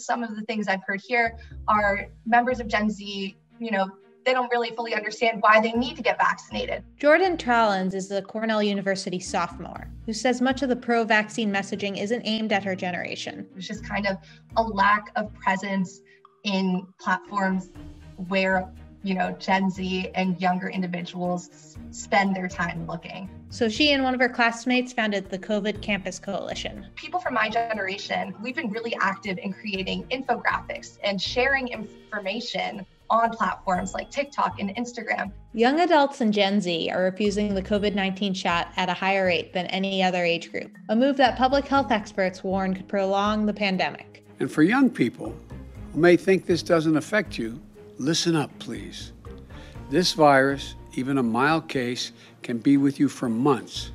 Some of the things I've heard here are members of Gen Z, you know, they don't really fully understand why they need to get vaccinated. Jordan Tralins is the Cornell University sophomore who says much of the pro vaccine messaging isn't aimed at her generation. It's just kind of a lack of presence in platforms where you know gen z and younger individuals spend their time looking so she and one of her classmates founded the covid campus coalition people from my generation we've been really active in creating infographics and sharing information on platforms like TikTok and Instagram. Young adults and Gen Z are refusing the COVID 19 shot at a higher rate than any other age group, a move that public health experts warn could prolong the pandemic. And for young people who may think this doesn't affect you, listen up, please. This virus, even a mild case, can be with you for months.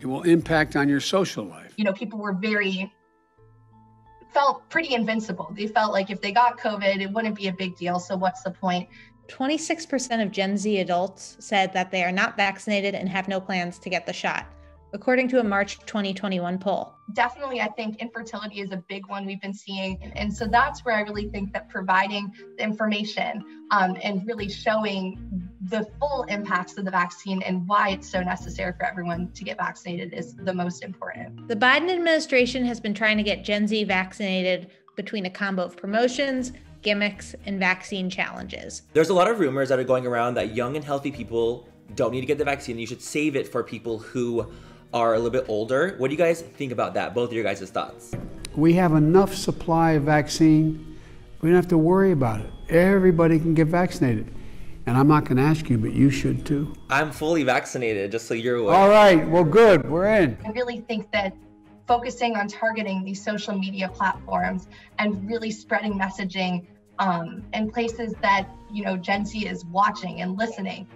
It will impact on your social life. You know, people were very felt pretty invincible. They felt like if they got COVID, it wouldn't be a big deal. So what's the point? 26% of Gen Z adults said that they are not vaccinated and have no plans to get the shot according to a March 2021 poll. Definitely, I think infertility is a big one we've been seeing. And so that's where I really think that providing the information um, and really showing the full impacts of the vaccine and why it's so necessary for everyone to get vaccinated is the most important. The Biden administration has been trying to get Gen Z vaccinated between a combo of promotions, gimmicks, and vaccine challenges. There's a lot of rumors that are going around that young and healthy people don't need to get the vaccine. You should save it for people who are a little bit older. What do you guys think about that? Both of your guys' thoughts. We have enough supply of vaccine. We don't have to worry about it. Everybody can get vaccinated. And I'm not going to ask you, but you should too. I'm fully vaccinated, just so you're aware. All right. Well, good. We're in. I really think that focusing on targeting these social media platforms and really spreading messaging um, in places that you know Gen Z is watching and listening